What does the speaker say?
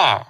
二